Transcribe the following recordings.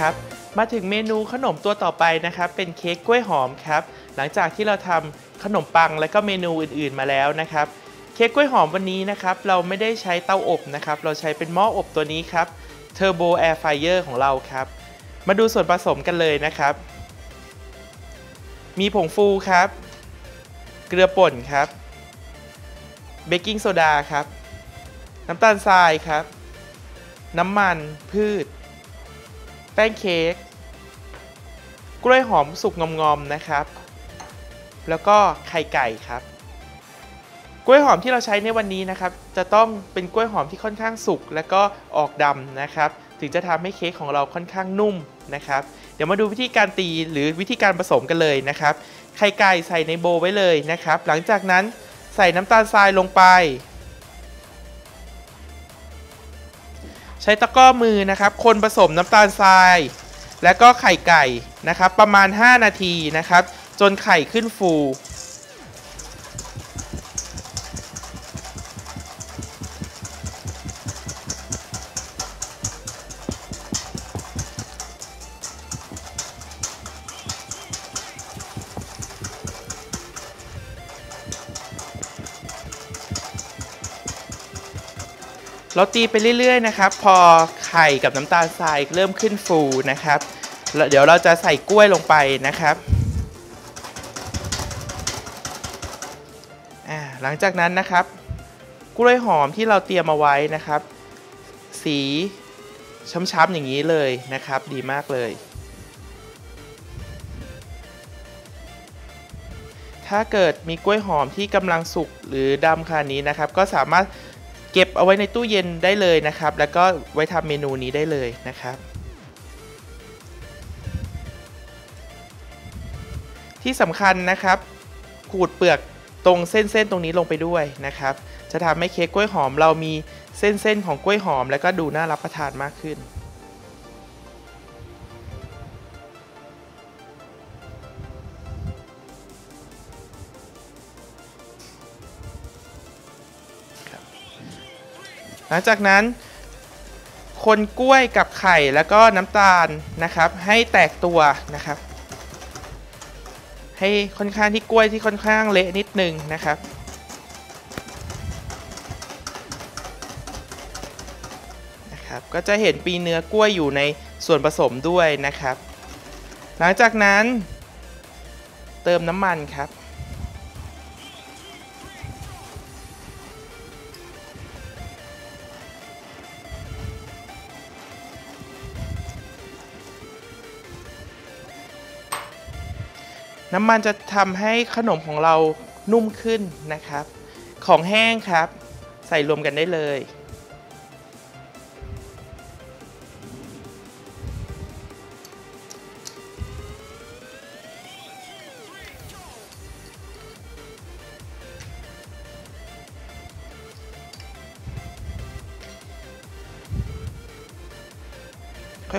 ครับ มาถึงเมนูขนมตัวต่อไปนะครับ เป็นเค้กกล้วยหอมครับ หลังจากที่เราทำขนมปังและก็เมนูอื่นๆมาแล้วนะครับ เค้กกล้วยหอมวันนี้นะครับ เราไม่ได้ใช้เตาอบนะครับ เราใช้เป็นหม้ออบตัวนี้ครับ Turbo Air Fryer ของเราครับ มาดูส่วนผสมกันเลยนะครับ มีผงฟูครับ เกลือป่นครับ เบกกิ้งโซดาครับ น้ำตาลทรายครับ น้ำมันพืช แป้งเค้กกล้วยหอมสุกงอมๆนะครับ แล้วก็ไข่ไก่ครับ กล้วยหอมที่เราใช้ในวันนี้นะครับ จะต้องเป็นกล้วยหอมที่ค่อนข้างสุกและก็ออกดำนะครับ ถึงจะทำให้เค้กของเราค่อนข้างนุ่มนะครับ เดี๋ยวมาดูวิธีการตีหรือวิธีการผสมกันเลยนะครับ ไข่ไก่ใส่ในโบไว้เลยนะครับ หลังจากนั้นใส่น้ำตาลทรายลงไป ใช้ตะกร้อมือนะครับคนผสมน้ำตาลทราย และก็ไข่ไก่นะครับ ประมาณ 5 นาทีนะครับ จนไข่ขึ้นฟู เราตีไปเรื่อยๆนะครับ พอไข่กับน้ำตาลทรายเริ่มขึ้นฟูนะครับ เดี๋ยวเราจะใส่กล้วยลงไปนะครับหลังจากนั้นนะครับ กล้วยหอมที่เราเตรียมเอาไว้นะครับ สีช้ำๆอย่างนี้เลยนะครับ ดีมากเลยถ้าเกิดมีกล้วยหอมที่กำลังสุกหรือดำขนาดนี้นะครับ ก็สามารถ เก็บเอาไว้ในตู้เย็นได้เลยนะครับ แล้วก็ไว้ทำเมนูนี้ได้เลยนะครับ ที่สำคัญนะครับ ขูดเปลือกตรงเส้นๆตรงนี้ลงไปด้วยนะครับ จะทำให้เค้กกล้วยหอมเรามีเส้นๆของกล้วยหอม แล้วก็ดูน่ารับประทานมากขึ้น หลังจากนั้น คนกล้วยกับไข่แล้วก็น้ำตาลนะครับ ให้แตกตัวนะครับ ให้ค่อนข้างที่กล้วยที่ค่อนข้างเละนิดนึงนะครับนะครับก็จะเห็นปีเนื้อกล้วยอยู่ในส่วนผสมด้วยนะครับ หลังจากนั้นเติมน้ำมันครับ น้ำมันจะทำให้ขนมของเรานุ่มขึ้นนะครับ ของแห้งครับ ใส่รวมกันได้เลย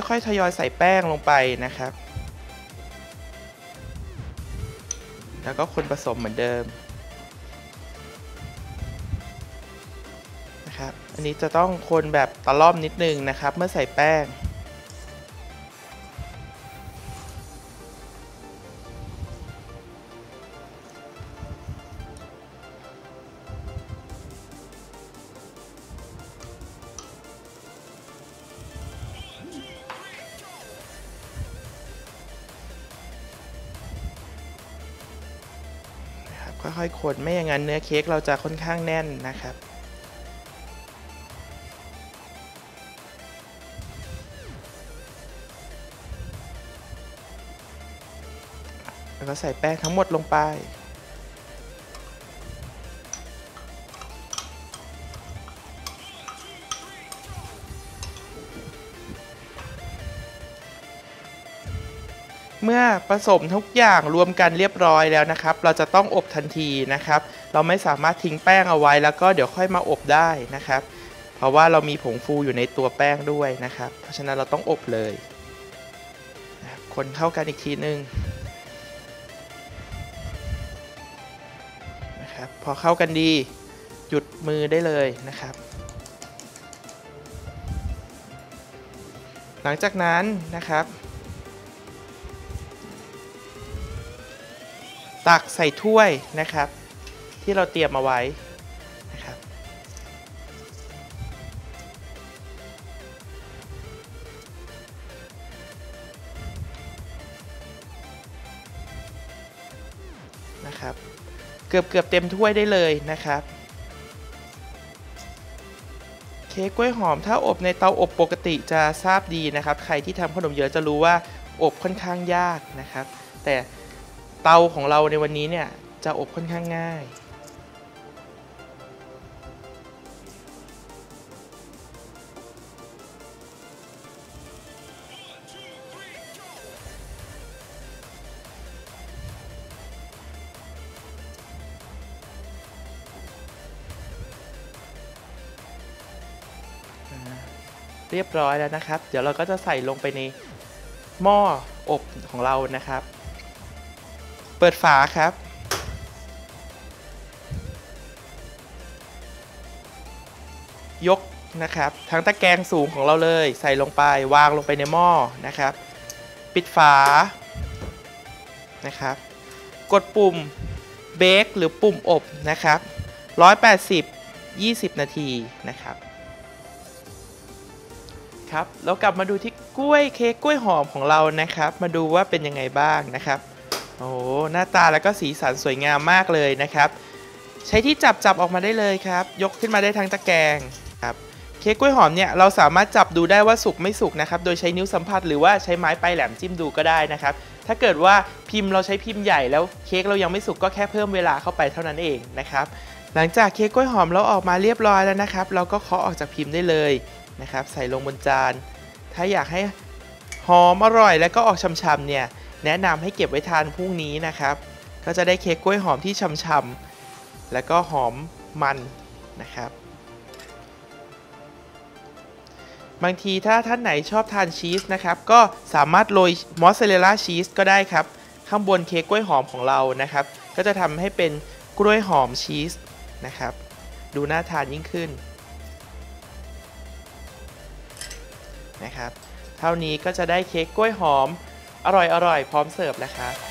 ค่อยๆ ทยอยใส่แป้งลงไปนะครับ แล้วก็คนผสมเหมือนเดิมนะครับ อันนี้จะต้องคนแบบตะล่อมนิดนึงนะครับ เมื่อใส่แป้ง ค่อยๆคนไม่อย่างนั้นเนื้อเค้กเราจะค่อนข้างแน่นนะครับ แล้วก็ใส่แป้งทั้งหมดลงไป เมื่อผสมทุกอย่างรวมกันเรียบร้อยแล้วนะครับ เราจะต้องอบทันทีนะครับ เราไม่สามารถทิ้งแป้งเอาไว้แล้วก็เดี๋ยวค่อยมาอบได้นะครับ เพราะว่าเรามีผงฟูอยู่ในตัวแป้งด้วยนะครับ เพราะฉะนั้นเราต้องอบเลยครับคนเข้ากันอีกทีนึงนะครับ พอเข้ากันดีหยุดมือได้เลยนะครับ หลังจากนั้นนะครับ ตักใส่ถ้วยนะครับ ที่เราเตรียมเอาไว้นะครับ นะครับ เกือบเกือบเต็มถ้วยได้เลยนะครับเค้กกล้วยหอมถ้าอบในเตาอบปกติจะทราบดีนะครับ ใครที่ทำขนมเยอะจะรู้ว่าอบค่อนข้างยากนะครับ แต่ เตาของเราในวันนี้เนี่ยจะอบค่อนข้างง่าย เรียบร้อยแล้วนะครับ เดี๋ยวเราก็จะใส่ลงไปในหม้ออบของเรานะครับ เปิดฝาครับ ยกนะครับทั้งตะแกรงสูงของเราเลยใส่ลงไปวางลงไปในหม้อนะครับ ปิดฝานะครับ กดปุ่มเบคหรือปุ่มอบนะครับ180 20 นาทีนะครับครับแล้วกลับมาดูที่กล้วยเค้กกล้วยหอมของเรานะครับ มาดูว่าเป็นยังไงบ้างนะครับ โอ้หน้าตาแล้วก็สีสันสวยงามมากเลยนะครับ ใช้ที่จับจับออกมาได้เลยครับ ยกขึ้นมาได้ทั้งตะแกรงครับเค้กกล้วยหอมเนี่ยเราสามารถจับดูได้ว่าสุกไม่สุกนะครับ โดยใช้นิ้วสัมผัสหรือว่าใช้ไม้ปลายแหลมจิ้มดูก็ได้นะครับ ถ้าเกิดว่าพิมพ์เราใช้พิมพ์ใหญ่แล้วเค้กเรายังไม่สุกก็แค่เพิ่มเวลาเข้าไปเท่านั้นเองนะครับ หลังจากเค้กกล้วยหอมเราออกมาเรียบร้อยแล้วนะครับ เราก็เคาะออกจากพิมพ์ได้เลยนะครับ ใส่ลงบนจาน ถ้าอยากให้หอมอร่อยแล้วก็ออกช่ำๆเนี่ย แนะนำให้เก็บไว้ทานพรุ่งนี้นะครับ ก็จะได้เค้กกล้วยหอมที่ช่ำๆแล้วก็หอมมันนะครับ บางทีถ้าท่านไหนชอบทานชีสนะครับ ก็สามารถโรยมอสซาเรลล่าชีสก็ได้ครับ ข้างบนเค้กกล้วยหอมของเรานะครับ ก็จะทำให้เป็นกล้วยหอมชีสนะครับ ดูน่าทานยิ่งขึ้นนะครับ เท่านี้ก็จะได้เค้กกล้วยหอม อร่อยอร่อยพร้อมเสิร์ฟนะคะ